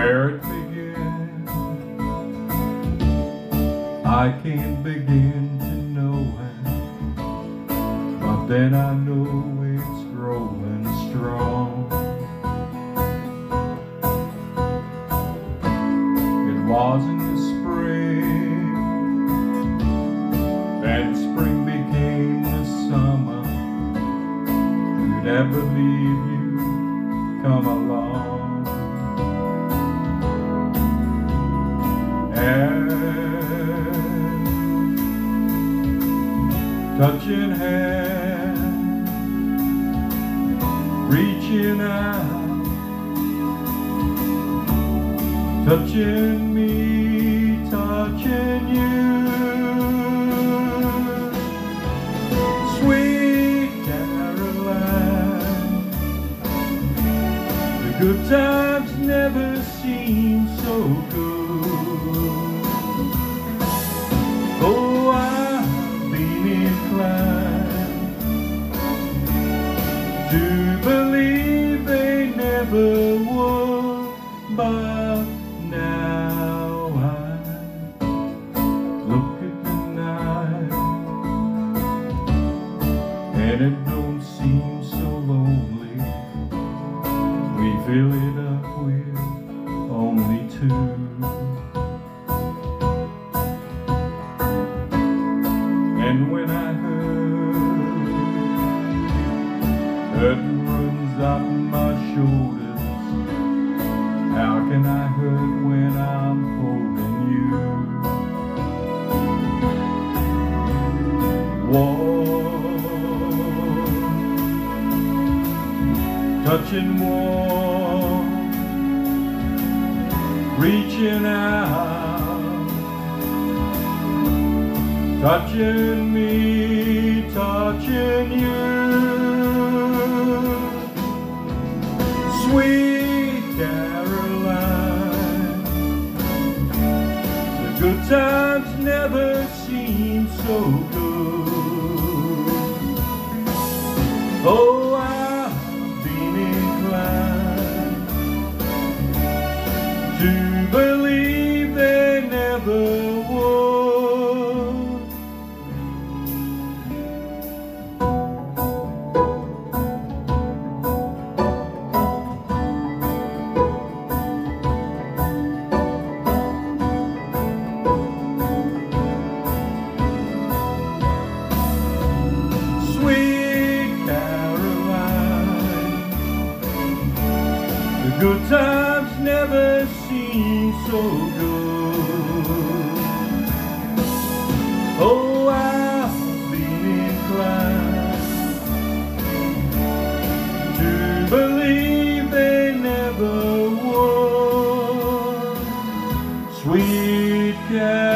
where it began. I can't begin to know it, but then I know it's growing strong. It was in the spring, then spring became the summer. Who'd ever leave you come along? Touching hands, reaching out, touching me, touching you. Sweet Caroline, the good times never seem so good. To believe they never would, but now I look at the night and it don't seem so lonely. We fill it up with only two. Hurt runs up my shoulders. How can I hurt when I'm holding you? Warm, touching warm, reaching out touching me, Oh, I've been inclined to believe they never the good times never seem so good. Oh, I've been inclined to believe they never would. Sweet Caroline.